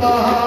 Maha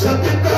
Chuck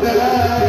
Bella.